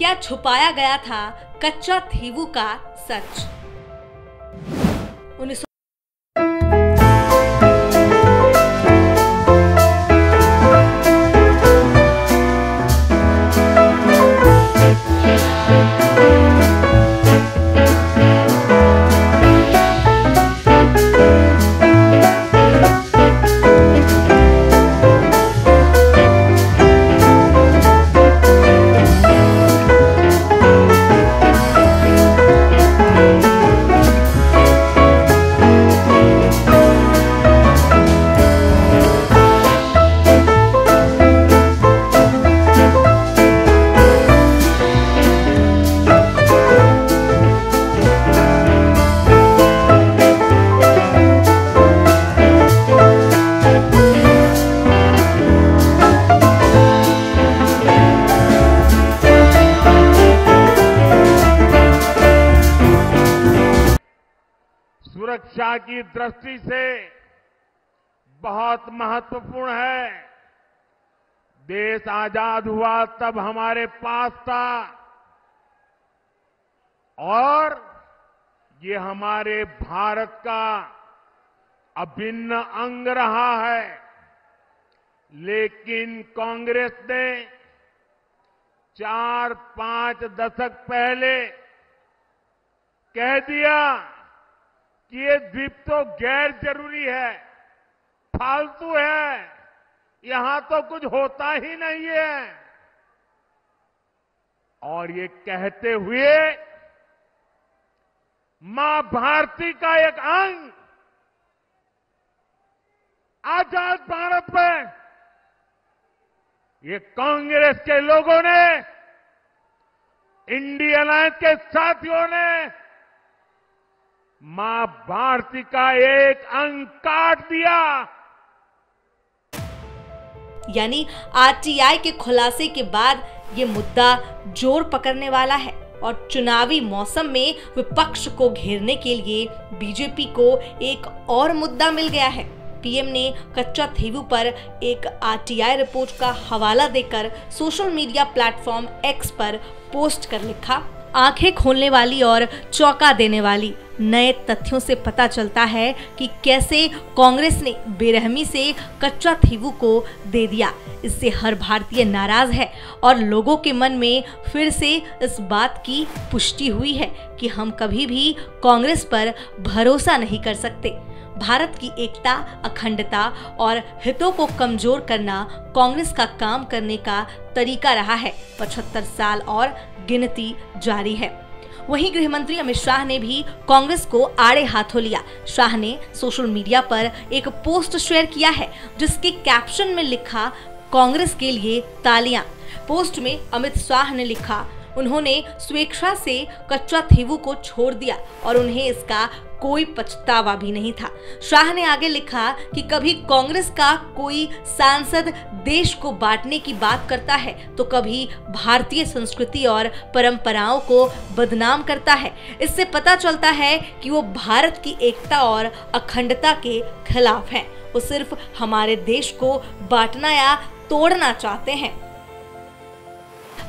क्या छुपाया गया था कच्चा थीवू का सच? उन्नीस सुरक्षा की दृष्टि से बहुत महत्वपूर्ण है। देश आज़ाद हुआ तब हमारे पास था। और ये हमारे भारत का अभिन्न अंग रहा है। लेकिन कांग्रेस ने चार पाँच दशक पहले कह दिया कि ये द्वीप तो गैर ज़रूरी है। फालतू है। यहाँ तो कुछ होता ही नहीं है। और ये कहते हुए, माँ भारती का एक अंग आज़ाद भारत में, ये कांग्रेस के लोगों ने इंडिया अलायंस के साथियों ने माँ भारती का एक अंग काट दिया। यानी आरटीआई के खुलासे के बाद ये मुद्दा ज़ोर पकड़ने वाला है और चुनावी मौसम में विपक्ष को घेरने के लिए बीजेपी को एक और मुद्दा मिल गया है। पीएम ने कच्चा थेवू पर एक आरटीआई रिपोर्ट का हवाला देकर सोशल मीडिया प्लेटफॉर्म एक्स पर पोस्ट कर लिखा। आँखें खोलने वाली और चौंका देने वाली। नए तथ्यों से पता चलता है कि कैसे कांग्रेस ने बेरहमी से कच्चा थीवू को दे दिया। इससे हर भारतीय नाराज़ है और लोगों के मन में फिर से इस बात की पुष्टि हुई है कि हम कभी भी कांग्रेस पर भरोसा नहीं कर सकते। भारत की एकता, अखंडता और हितों को कमज़ोर करना कांग्रेस का काम करने का तरीका रहा है। 75 साल और गिनती जारी है। वहीं गृह मंत्री अमित शाह ने भी कांग्रेस को आड़े हाथों लिया। शाह ने सोशल मीडिया पर एक पोस्ट शेयर किया है, जिसके कैप्शन में लिखा, कांग्रेस के लिए तालियाँ। पोस्ट में अमित शाह ने लिखा उन्होंने स्वेच्छा से कच्चा थेवू को छोड़ दिया और उन्हें इसका कोई पछतावा भी नहीं था। शाह ने आगे लिखा कि कभी कांग्रेस का कोई सांसद देश को बांटने की बात करता है तो कभी भारतीय संस्कृति और परंपराओं को बदनाम करता है। इससे पता चलता है कि वो भारत की एकता और अखंडता के खिलाफ है। वो सिर्फ़ हमारे देश को बांटना या तोड़ना चाहते हैं।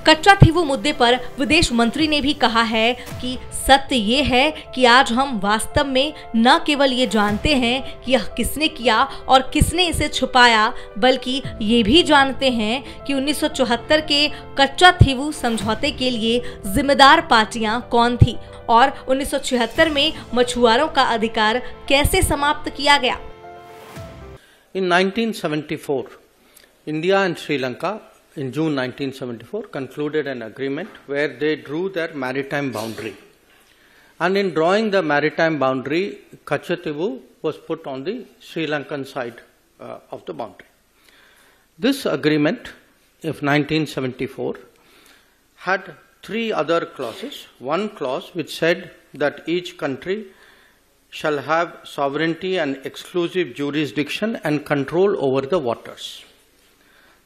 कच्चा थीवू मुद्दे पर विदेश मंत्री ने भी कहा है कि सत्य ये है कि आज हम वास्तव में न केवल ये जानते हैं कि यह किसने किया और किसने इसे छुपाया बल्कि ये भी जानते हैं कि 1974 के कच्चा थीवू समझौते के लिए जिम्मेदार पार्टियाँ कौन थी और 1976 में मछुआरों का अधिकार कैसे समाप्त किया गया। In 1974, India and Sri Lanka in June 1974 concluded an agreement where they drew their maritime boundary. And in drawing the maritime boundary, Kachativu was put on the Sri Lankan side uh, of the boundary. This agreement of 1974 had three other clauses. One clause which said that each country shall have sovereignty and exclusive jurisdiction and control over the waters.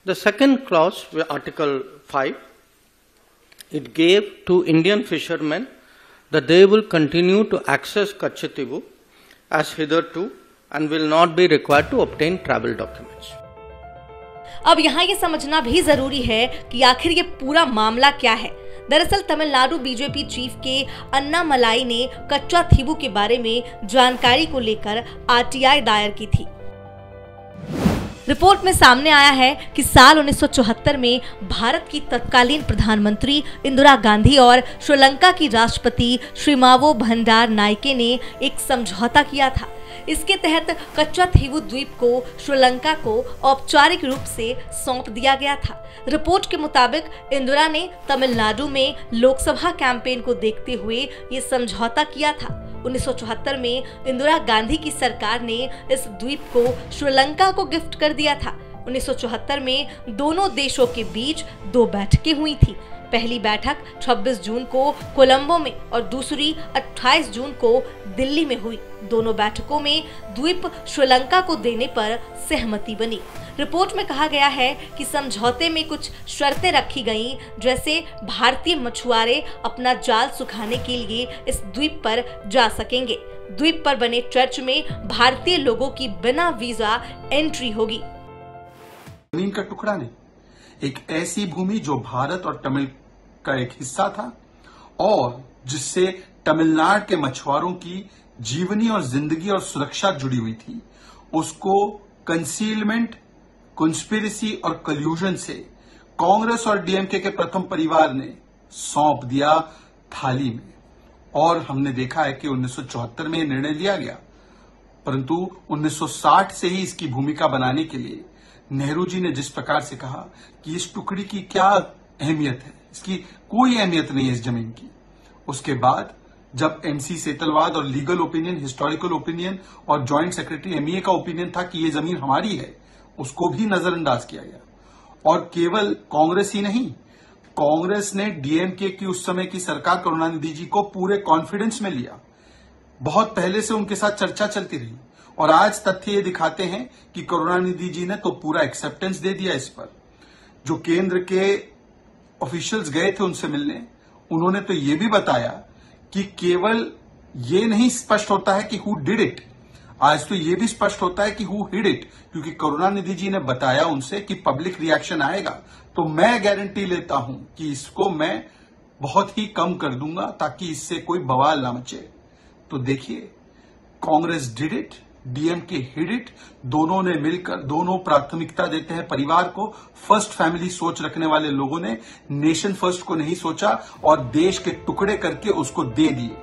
The second clause, Article 5, it gave to Indian fishermen that they will continue to access Kachativu as hitherto and will not be required to obtain travel documents. अब यहाँ ये समझना भी ज़रूरी है कि आखिर ये पूरा मामला क्या है दरअसल तमिलनाडु बीजेपी चीफ के अन्ना मलाई ने कच्चा थीबू के बारे में जानकारी को लेकर आरटीआई दायर की थी रिपोर्ट में सामने आया है कि साल 1974 में भारत की तत्कालीन प्रधानमंत्री इंदिरा गांधी और श्रीलंका की राष्ट्रपति श्रीमावो भंडार नायके ने एक समझौता किया था। इसके तहत कच्चा थीवू द्वीप को श्रीलंका को औपचारिक रूप से सौंप दिया गया था। रिपोर्ट के मुताबिक इंदिरा ने तमिलनाडु में लोकसभा कैंपेन को देखते हुए ये समझौता किया था। 1974 में इंदिरा गांधी की सरकार ने इस द्वीप को श्रीलंका को गिफ्ट कर दिया था। 1974 में दोनों देशों के बीच दो बैठकें हुई थी। पहली बैठक 26 जून को कोलंबो में और दूसरी 28 जून को दिल्ली में हुई। दोनों बैठकों में द्वीप श्रीलंका को देने पर सहमति बनी। रिपोर्ट में कहा गया है कि समझौते में कुछ शर्तें रखी गईं, जैसे भारतीय मछुआरे अपना जाल सुखाने के लिए इस द्वीप पर जा सकेंगे। द्वीप पर बने चर्च में भारतीय लोगों की बिना वीज़ा एंट्री होगी। ज़मीन का टुकड़ा नहीं। एक ऐसी भूमि जो भारत और तमिल का एक हिस्सा था और जिससे तमिलनाडु के मछुआरों की जीवनी और ज़िंदगी और सुरक्षा जुड़ी हुई थी, उसको कंसीलमेंट कंस्पिरेसी और कल्यूजन से कांग्रेस और डीएमके के प्रथम परिवार ने सौंप दिया थाली में। और हमने देखा है कि 1974 में यह निर्णय लिया गया। परंतु 1960 से ही इसकी भूमिका बनाने के लिए नेहरू जी ने जिस प्रकार से कहा कि इस टुकड़ी की क्या अहमियत है इसकी कोई अहमियत नहीं है इस ज़मीन की। उसके बाद, जब एमसी सेतलवाद और लीगल ओपिनियन हिस्टोरिकल ओपिनियन और ज्वाइंट सेक्रेटरी एमईए का ओपिनियन था कि ये ज़मीन हमारी है, उसको भी नजरअंदाज किया गया। और केवल कांग्रेस ही नहीं, कांग्रेस ने डीएमके की उस समय की सरकार करुणानिधि जी को पूरे कॉन्फिडेंस में लिया। बहुत पहले से उनके साथ चर्चा चलती रही और आज तथ्य ये दिखाते हैं कि करुणानिधि जी ने तो पूरा एक्सेप्टेंस दे दिया इस पर, जो केंद्र के ऑफिशियल्स गए थे उनसे मिलने, उन्होंने तो ये भी बताया कि केवल ये नहीं स्पष्ट होता है कि हु डिड इट आज तो ये भी स्पष्ट होता है कि हु हिड इट क्योंकि करुणानिधि जी ने बताया उनसे कि पब्लिक रिएक्शन आएगा। तो मैं गारंटी लेता हूँ कि इसको मैं बहुत ही कम कर दूँगा ताकि इससे कोई बवाल ना मचे। तो देखिए, Congress did it DMK hid it, दोनों ने मिलकर, दोनों प्राथमिकता देते हैं परिवार को। फ़र्स्ट फैमिली सोच रखने वाले लोगों ने नेशन फ़र्स्ट को नहीं सोचा और देश के टुकड़े करके उसको दे दिए।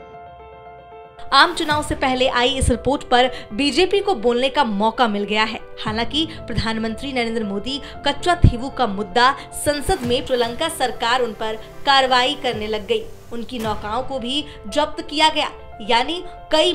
आम चुनाव से पहले आई इस रिपोर्ट पर बीजेपी को बोलने का मौका मिल गया है। हालाँकि प्रधानमंत्री नरेंद्र मोदी कच्चा थीवू का मुद्दा संसद में श्रीलंका सरकार उन पर कार्रवाई करने लग गई। उनकी नौकाओं को भी जब्त किया गया। यानी कई